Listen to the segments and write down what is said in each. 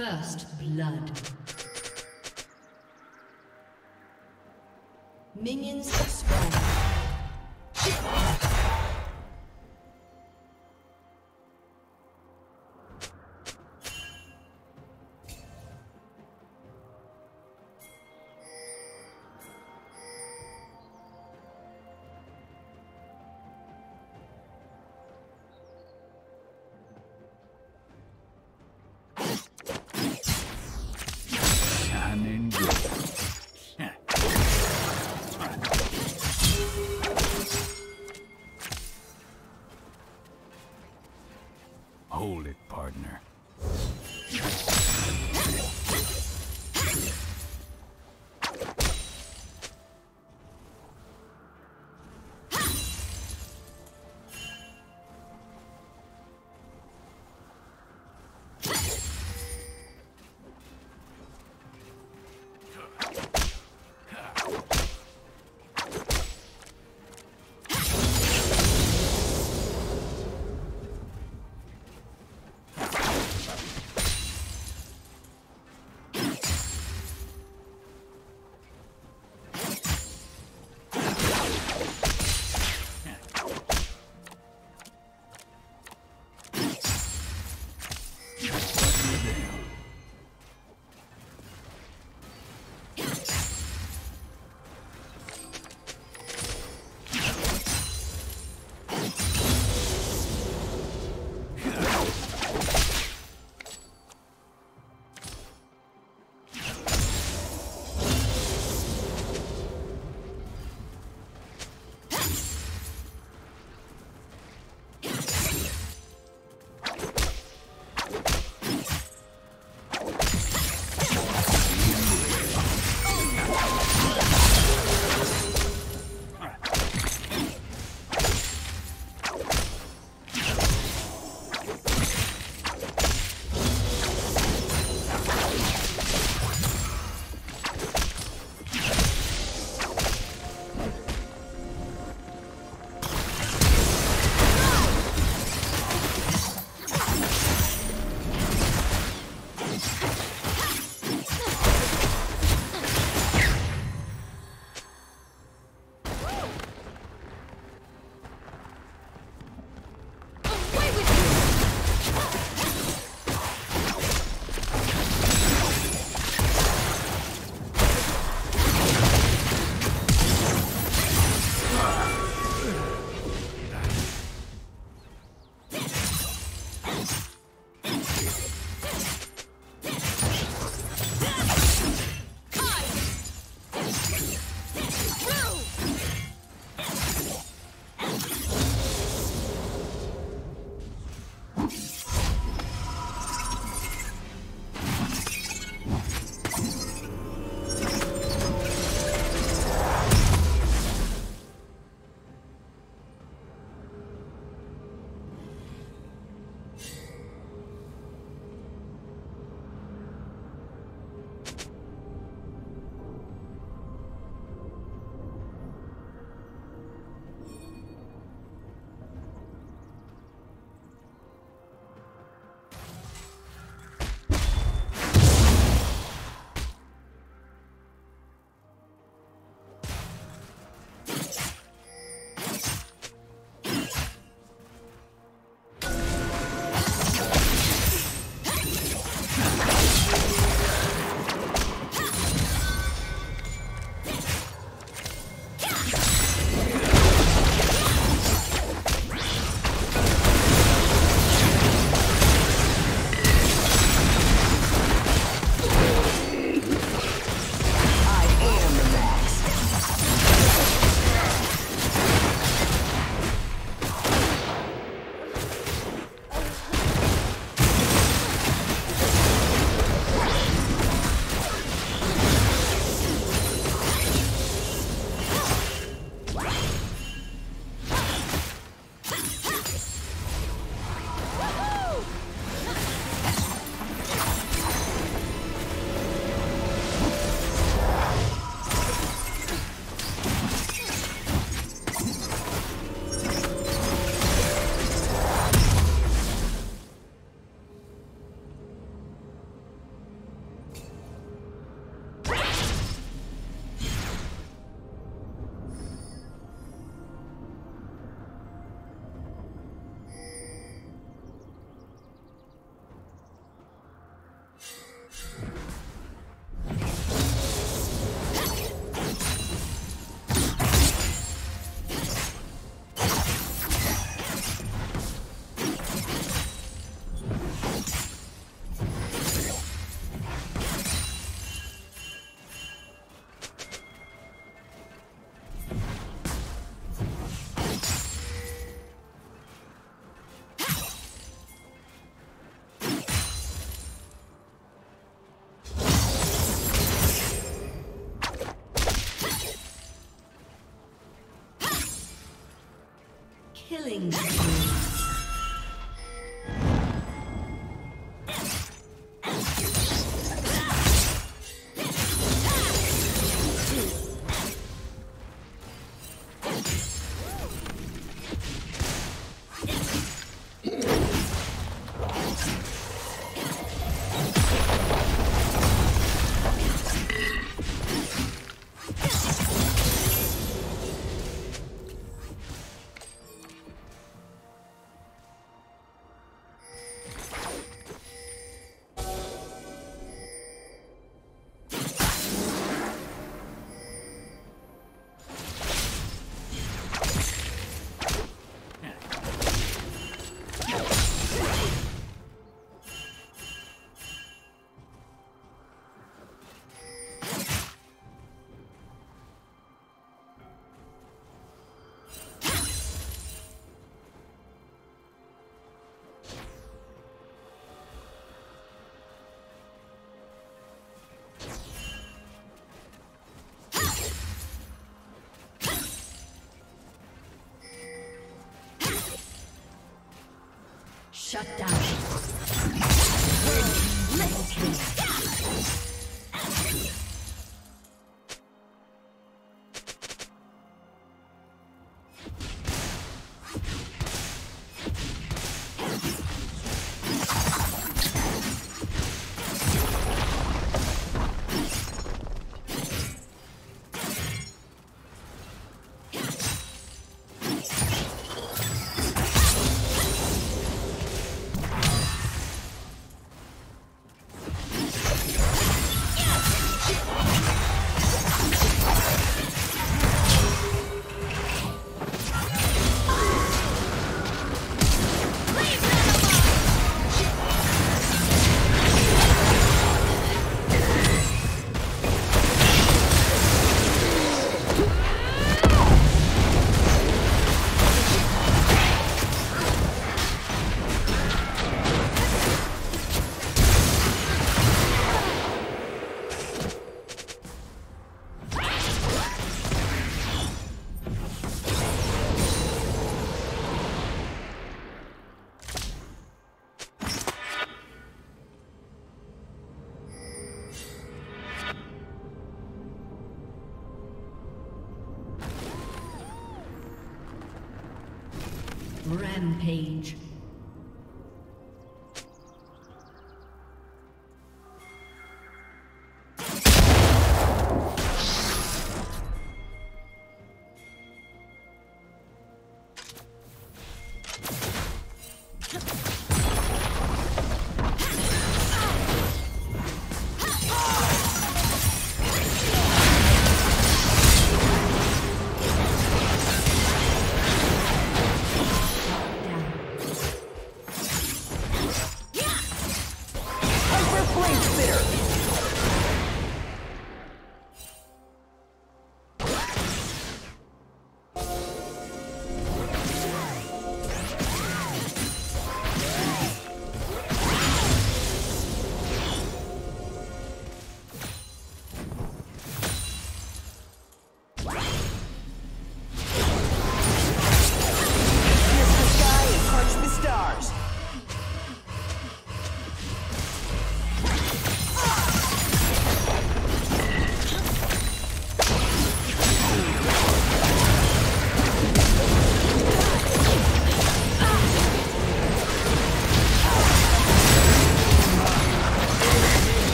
First blood. Killing. Shut down. Rampage.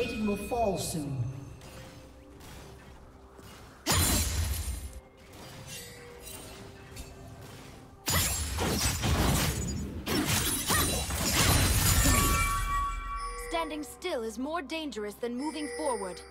Plating will fall soon. Standing still is more dangerous than moving forward.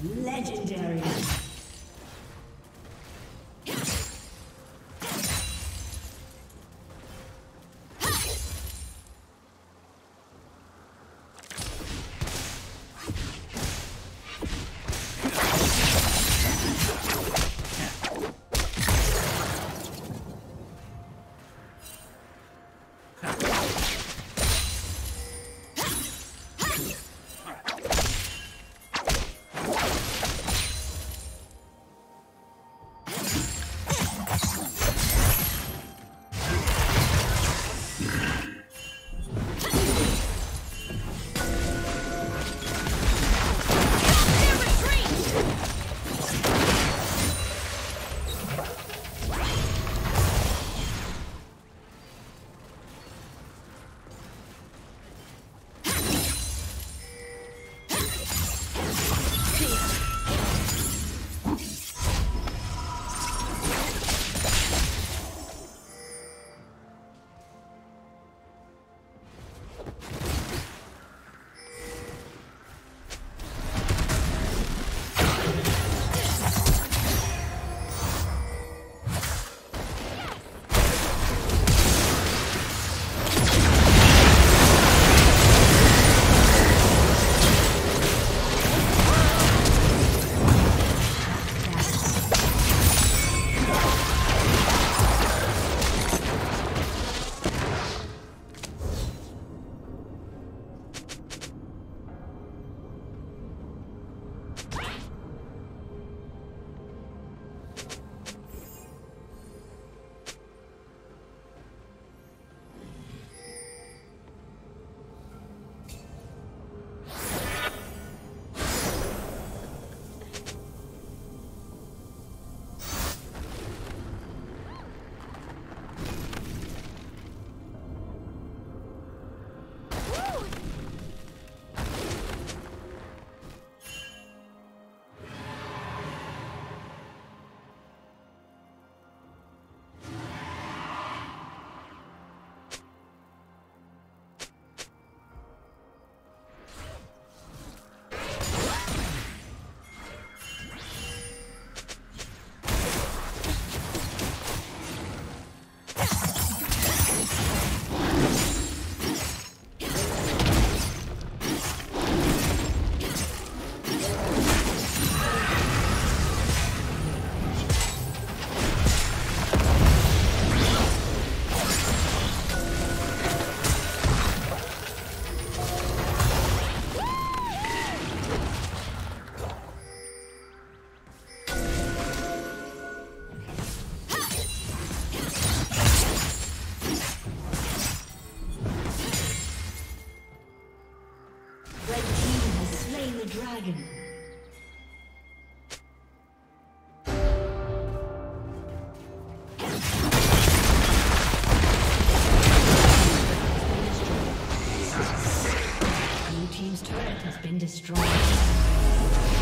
Legendary. Has been destroyed.